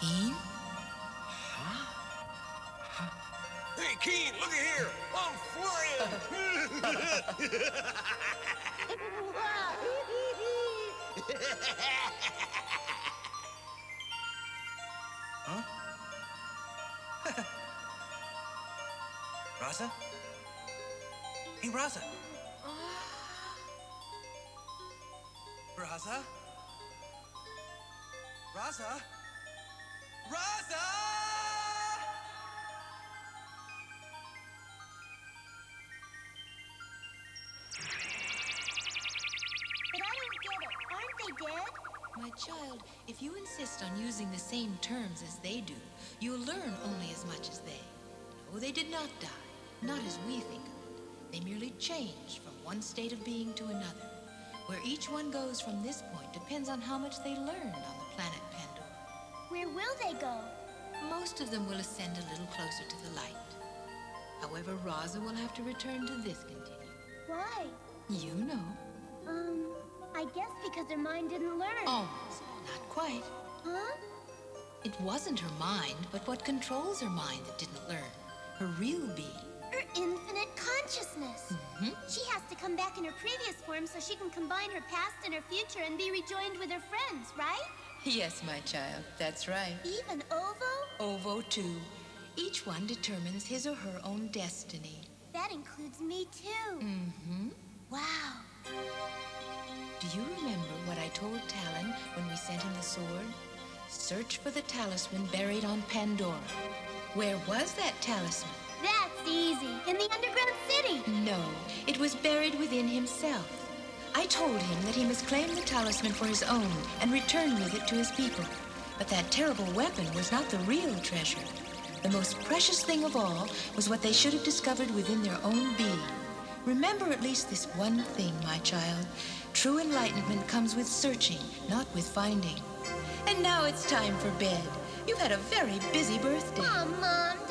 Keen? Hey, Keen, look at here. Oh, I'm flying. Huh? Raza? Hey, Raza. Ah. Raza? Raza? Child, if you insist on using the same terms as they do, you'll learn only as much as they. No, they did not die. Not as we think of it. They merely changed from one state of being to another. Where each one goes from this point depends on how much they learned on the planet Pandora. Where will they go? Most of them will ascend a little closer to the light. However, Raza will have to return to this continuum. Why? You know. Um, I guess because her mind didn't learn. Almost. Not quite. Huh? It wasn't her mind, but what controls her mind that didn't learn. Her real being. Her infinite consciousness. Mhm. She has to come back in her previous form so she can combine her past and her future and be rejoined with her friends, right? Yes, my child, that's right. Even Ovo? Ovo, too. Each one determines his or her own destiny. That includes me too. Mm-hmm. Wow. Do you remember what I told Talon when we sent him the sword? Search for the talisman buried on Pandora. Where was that talisman? That's easy. In the underground city. No, it was buried within himself. I told him that he must claim the talisman for his own and return with it to his people. But that terrible weapon was not the real treasure. The most precious thing of all was what they should have discovered within their own being. Remember at least this one thing, my child. True enlightenment comes with searching, not with finding. And now it's time for bed. You've had a very busy birthday. Aw, Mom,